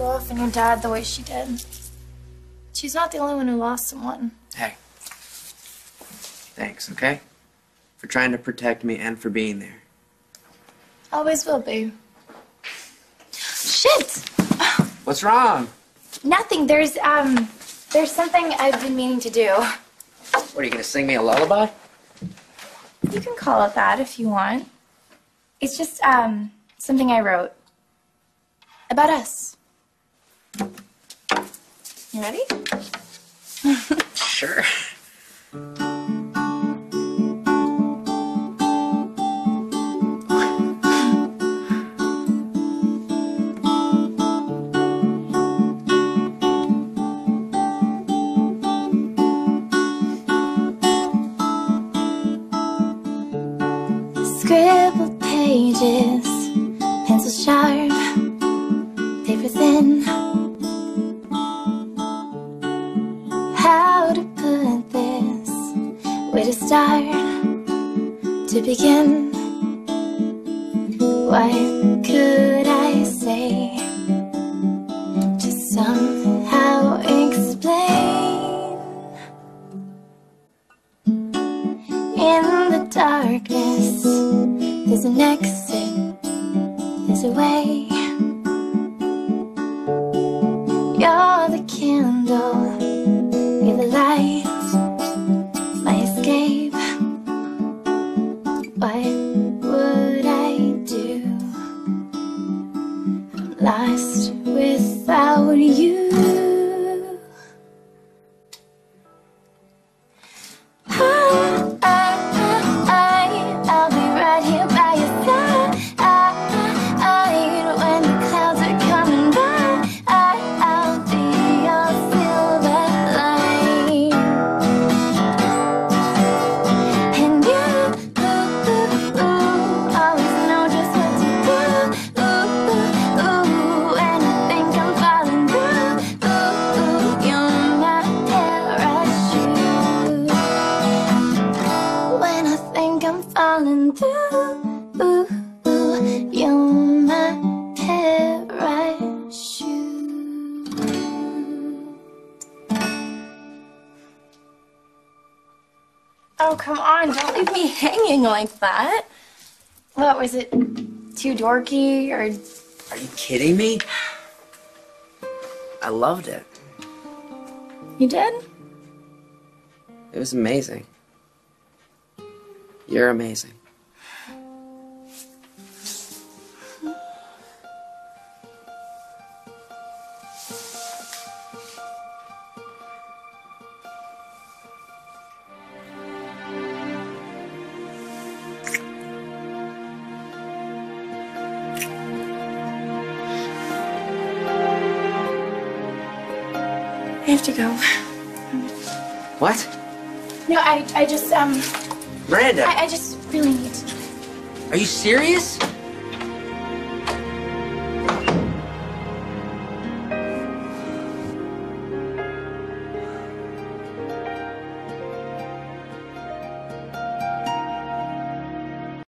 go off on your dad the way she did. She's not the only one who lost someone. Hey. Thanks, okay? For trying to protect me and for being there. Always will be. Shit! What's wrong? Nothing. There's um there's something I've been meaning to do. What, are you gonna sing me a lullaby? You can call it that if you want. It's just um something I wrote. About us. You ready? Sure. Scribbled pages, pencil sharp, to start, to begin. What could I say to somehow explain? In the darkness, there's an exit, there's a way. What I'm falling through, ooh, ooh, you're my parachute. Oh, come on, don't leave me hanging like that. What, was it too dorky or. Are you kidding me? I loved it. You did? It was amazing. You're amazing. I have to go. What? No, I, I just, um, Miranda, I, I just really need to. are you serious?